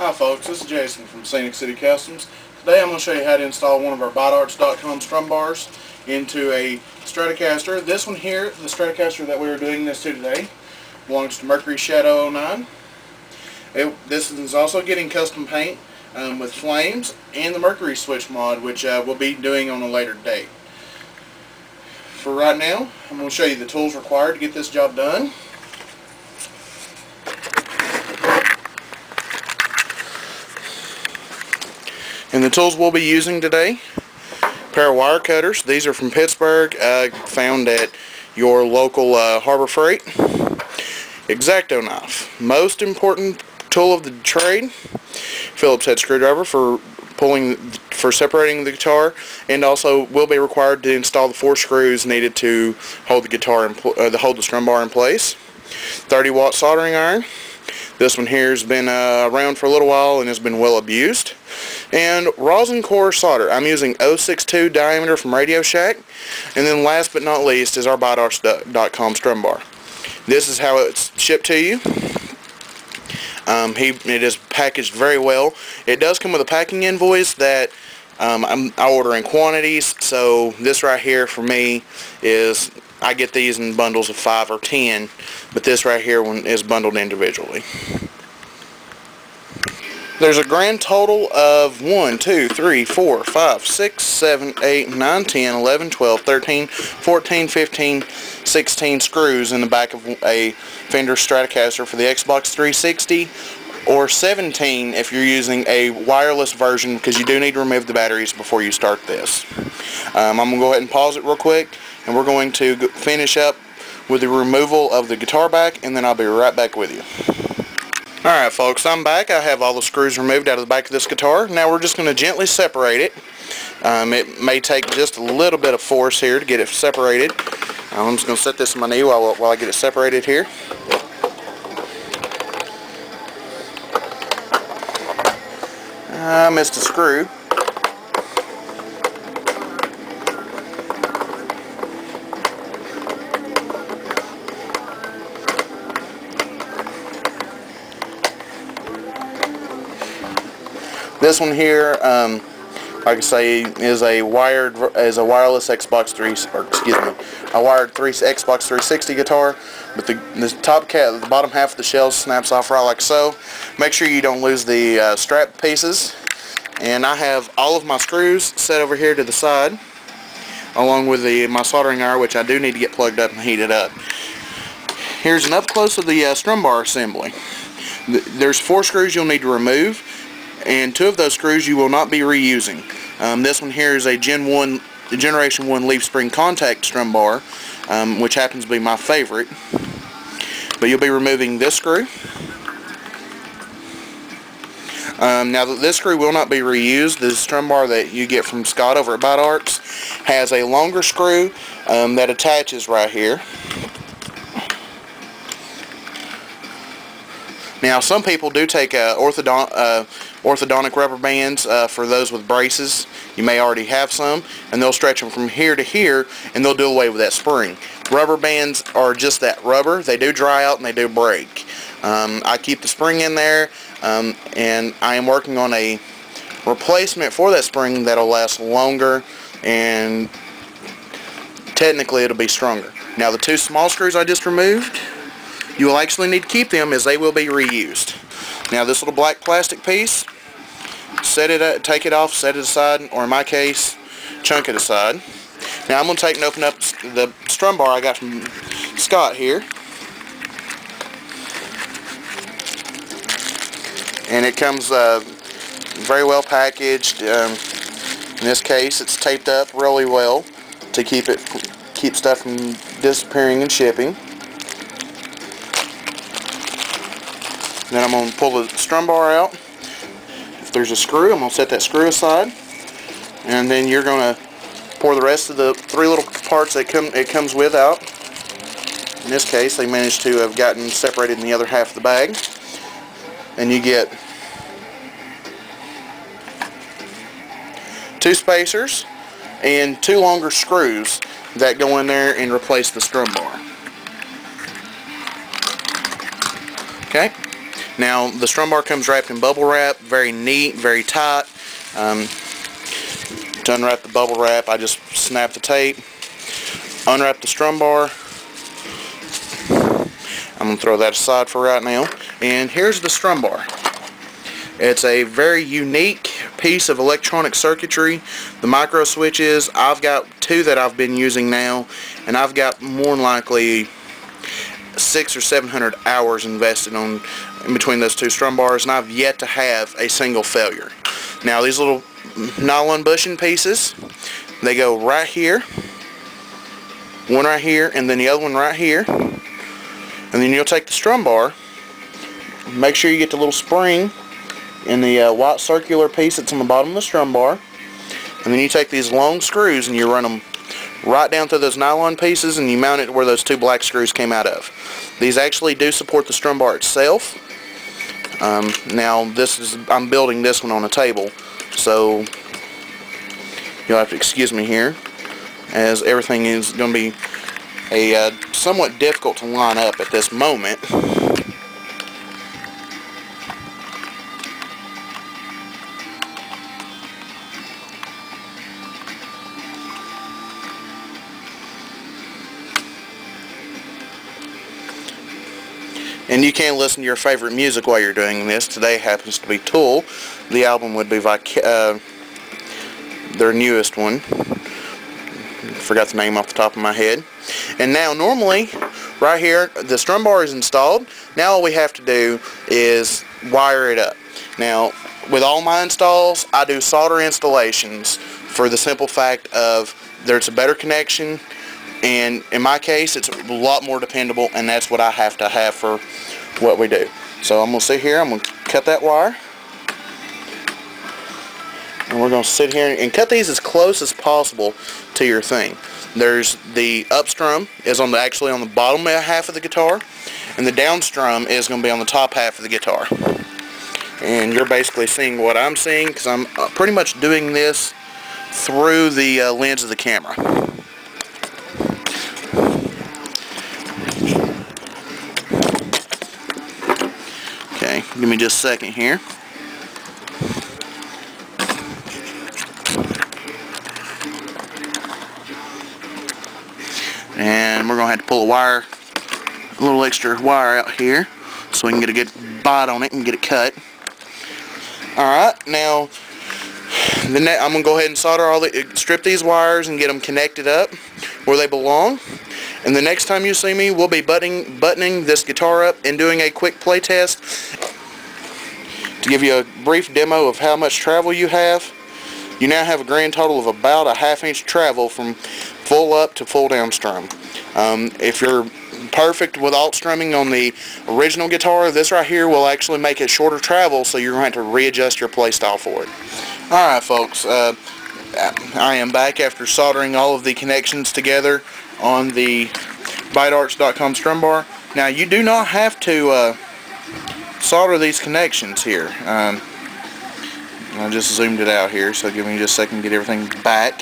Hi folks, this is Jason from Scenic City Customs. Today I'm going to show you how to install one of our ByteArts.com strum bars into a Stratocaster. This one here, the Stratocaster that we are doing this to today, belongs to Mercury Shadow 09. It, this is also getting custom paint um, with flames and the Mercury switch mod which uh, we'll be doing on a later date. For right now, I'm going to show you the tools required to get this job done. And the tools we'll be using today, pair of wire cutters. These are from Pittsburgh, uh, found at your local uh, Harbor Freight. X-Acto knife, most important tool of the trade. Phillips head screwdriver for pulling, for separating the guitar, and also will be required to install the four screws needed to hold the guitar, in, uh, hold the strum bar in place. 30 watt soldering iron. This one here has been uh, around for a little while and has been well abused. And rosin core solder. I'm using 062 diameter from Radio Shack. And then last but not least is our ByteArts.com strum bar. This is how it's shipped to you. Um, he, it is packaged very well. It does come with a packing invoice that um, I'm, I order in quantities. So this right here for me is I get these in bundles of 5 or 10, but this right here one is bundled individually. There's a grand total of 1, 2, 3, 4, 5, 6, 7, 8, 9, 10, 11, 12, 13, 14, 15, 16 screws in the back of a Fender Stratocaster for the Xbox 360 or 17 if you're using a wireless version because you do need to remove the batteries before you start this. Um, I'm going to go ahead and pause it real quick and we're going to finish up with the removal of the guitar back and then I'll be right back with you. Alright folks, I'm back. I have all the screws removed out of the back of this guitar. Now we're just going to gently separate it. Um, it may take just a little bit of force here to get it separated. I'm just going to set this on my knee while, while I get it separated here. I missed a screw. This one here, um, like I say, is a wired is a wireless Xbox 3 or excuse me, a wired 3 Xbox 360 guitar. But the the top cap, the bottom half of the shell snaps off right like so. Make sure you don't lose the uh, strap pieces. And I have all of my screws set over here to the side, along with the my soldering iron, which I do need to get plugged up and heated up. Here's an up close of the uh, strum bar assembly. There's four screws you'll need to remove and two of those screws you will not be reusing. Um, this one here is a Gen 1, Generation 1 leaf spring contact strum bar, um, which happens to be my favorite. But you'll be removing this screw. Um, now this screw will not be reused. The strum bar that you get from Scott over at ByteArts has a longer screw um, that attaches right here. Now some people do take uh, orthodont, uh, orthodontic rubber bands uh, for those with braces. You may already have some and they'll stretch them from here to here and they'll do away with that spring. Rubber bands are just that rubber. They do dry out and they do break. Um, I keep the spring in there um, and I am working on a replacement for that spring that'll last longer and technically it'll be stronger. Now the two small screws I just removed you will actually need to keep them as they will be reused. Now this little black plastic piece, set it, up, take it off, set it aside, or in my case, chunk it aside. Now I'm going to take and open up the strum bar I got from Scott here. And it comes uh, very well packaged. Um, in this case, it's taped up really well to keep it keep stuff from disappearing and shipping. Then I'm going to pull the strum bar out. If there's a screw, I'm going to set that screw aside. And then you're going to pour the rest of the three little parts that come it comes with out. In this case, they managed to have gotten separated in the other half of the bag. And you get two spacers and two longer screws that go in there and replace the strum bar. Now the strum bar comes wrapped in bubble wrap, very neat, very tight. Um, to unwrap the bubble wrap, I just snap the tape, unwrap the strum bar. I'm going to throw that aside for right now. And here's the strum bar. It's a very unique piece of electronic circuitry. The micro switches, I've got two that I've been using now, and I've got more than likely six or seven hundred hours invested on in between those two strum bars, and I've yet to have a single failure. Now these little nylon bushing pieces, they go right here, one right here, and then the other one right here. And then you'll take the strum bar, make sure you get the little spring in the uh, white circular piece that's on the bottom of the strum bar. And then you take these long screws and you run them right down through those nylon pieces and you mount it where those two black screws came out of. These actually do support the strum bar itself. Um, now this is I'm building this one on a table so you'll have to excuse me here as everything is going to be a uh, somewhat difficult to line up at this moment. And you can listen to your favorite music while you're doing this. Today happens to be Tool. The album would be Vic uh, their newest one. Forgot the name off the top of my head. And now normally, right here, the strum bar is installed. Now all we have to do is wire it up. Now, with all my installs, I do solder installations for the simple fact of there's a better connection and in my case it's a lot more dependable and that's what I have to have for what we do. So I'm gonna sit here I'm gonna cut that wire. And we're gonna sit here and cut these as close as possible to your thing. There's the upstrum is on the actually on the bottom half of the guitar and the downstrum is going to be on the top half of the guitar. And you're basically seeing what I'm seeing because I'm uh, pretty much doing this through the uh, lens of the camera Okay, give me just a second here. And we're going to have to pull a wire, a little extra wire out here so we can get a good bite on it and get it cut. Alright, now I'm going to go ahead and solder all the, strip these wires and get them connected up where they belong. And the next time you see me, we'll be buttoning, buttoning this guitar up and doing a quick play test to give you a brief demo of how much travel you have, you now have a grand total of about a half inch travel from full up to full down strum. Um, if you're perfect with alt strumming on the original guitar, this right here will actually make it shorter travel so you're going to have to readjust your play style for it. Alright folks, uh, I am back after soldering all of the connections together on the bytearts.com strum bar. Now you do not have to uh, solder these connections here. Um, I just zoomed it out here, so give me just a second to get everything back.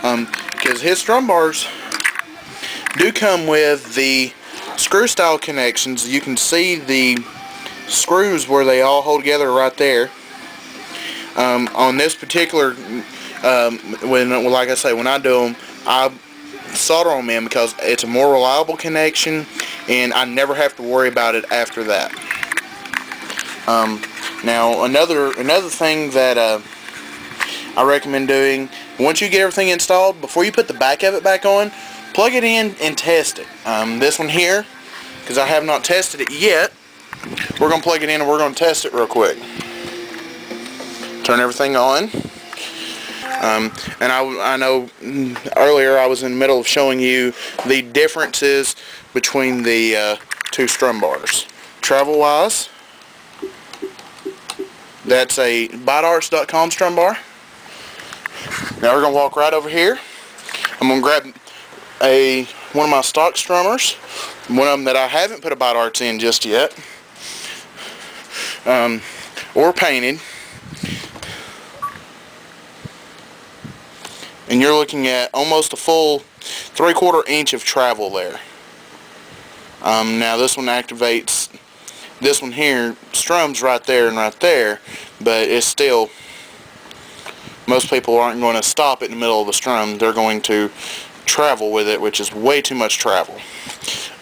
Because um, his strum bars do come with the screw style connections. You can see the screws where they all hold together right there. Um, on this particular, um, when like I say, when I do them, I solder them in because it's a more reliable connection and I never have to worry about it after that. Um, now another another thing that uh, I recommend doing once you get everything installed before you put the back of it back on plug it in and test it. Um, this one here because I have not tested it yet we're gonna plug it in and we're gonna test it real quick. Turn everything on um, and I, I know earlier I was in the middle of showing you the differences between the uh, two strum bars travel wise that's a bytearts.com strum bar. Now we're going to walk right over here. I'm going to grab a one of my stock strummers, one of them that I haven't put a byte arts in just yet, um, or painted. And you're looking at almost a full three-quarter inch of travel there. Um, now this one activates this one here strums right there and right there but it's still most people aren't going to stop it in the middle of the strum. They're going to travel with it which is way too much travel.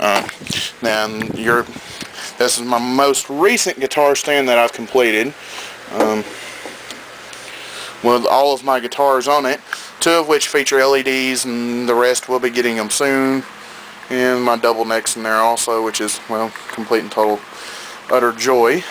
Uh, now your this is my most recent guitar stand that I've completed. Um, with all of my guitars on it two of which feature LEDs and the rest will be getting them soon. And my double necks in there also which is well complete and total utter joy